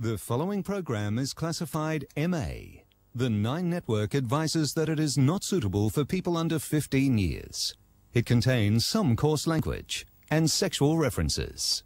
The following program is classified MA. The Nine Network advises that it is not suitable for people under 15 years. It contains some coarse language and sexual references.